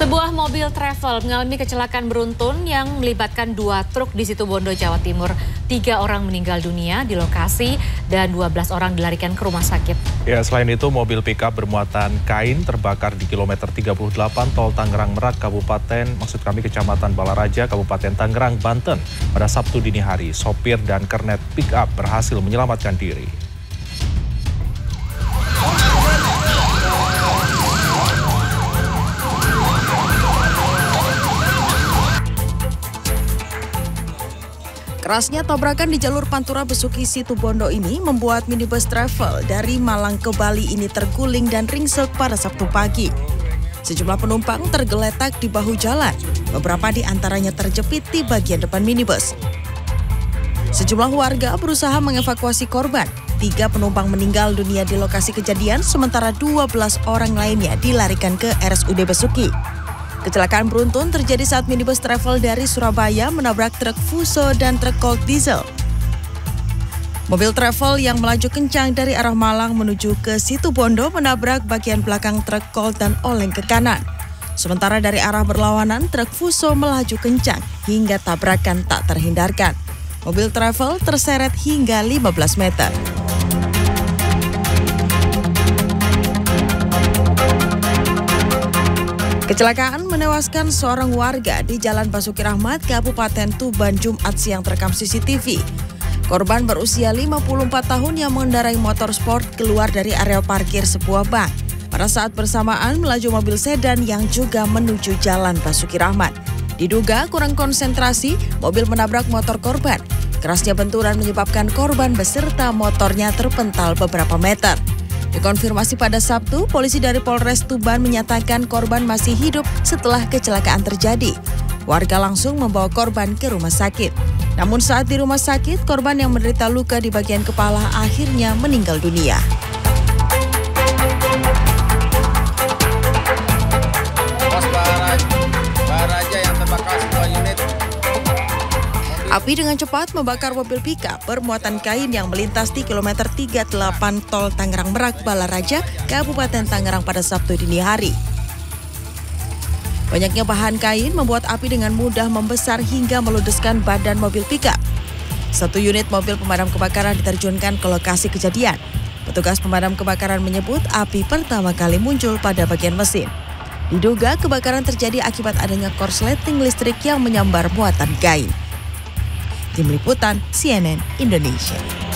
Sebuah mobil travel mengalami kecelakaan beruntun yang melibatkan dua truk di situ Bondo, Jawa Timur. Tiga orang meninggal dunia di lokasi dan 12 orang dilarikan ke rumah sakit. Ya, selain itu mobil pickup bermuatan kain terbakar di kilometer 38 tol Tangerang Merak, Kabupaten, maksud kami Kecamatan Balaraja, Kabupaten Tangerang, Banten. Pada Sabtu dini hari, sopir dan kernet pickup berhasil menyelamatkan diri. Kerasnya tabrakan di jalur Pantura Besuki Situbondo ini membuat minibus travel dari Malang ke Bali ini terguling dan ringsek pada Sabtu pagi. Sejumlah penumpang tergeletak di bahu jalan, beberapa di antaranya terjepit di bagian depan minibus. Sejumlah warga berusaha mengevakuasi korban. Tiga penumpang meninggal dunia di lokasi kejadian, sementara 12 orang lainnya dilarikan ke RSUD Besuki. Kecelakaan beruntun terjadi saat minibus travel dari Surabaya menabrak truk Fuso dan truk Colt Diesel. Mobil travel yang melaju kencang dari arah Malang menuju ke Situ Bondo menabrak bagian belakang truk Colt dan oleng ke kanan. Sementara dari arah berlawanan, truk Fuso melaju kencang hingga tabrakan tak terhindarkan. Mobil travel terseret hingga 15 meter. Kecelakaan menewaskan seorang warga di Jalan Basuki Rahmat, Kabupaten Tuban, Jumat siang terekam CCTV. Korban berusia 54 tahun yang mengendarai motor sport keluar dari area parkir sebuah bank. Pada saat bersamaan melaju mobil sedan yang juga menuju Jalan Basuki Rahmat. Diduga kurang konsentrasi, mobil menabrak motor korban. Kerasnya benturan menyebabkan korban beserta motornya terpental beberapa meter. Dikonfirmasi pada Sabtu, polisi dari Polres Tuban menyatakan korban masih hidup setelah kecelakaan terjadi. Warga langsung membawa korban ke rumah sakit. Namun saat di rumah sakit, korban yang menderita luka di bagian kepala akhirnya meninggal dunia. Api dengan cepat membakar mobil pickup bermuatan kain yang melintas di kilometer 38 tol Tangerang Merak Balaraja, Kabupaten Tangerang pada Sabtu dini hari. Banyaknya bahan kain membuat api dengan mudah membesar hingga meludeskan badan mobil pickup. Satu unit mobil pemadam kebakaran diterjunkan ke lokasi kejadian. Petugas pemadam kebakaran menyebut api pertama kali muncul pada bagian mesin. Diduga kebakaran terjadi akibat adanya korsleting listrik yang menyambar muatan kain. Tim Liputan CNN Indonesia.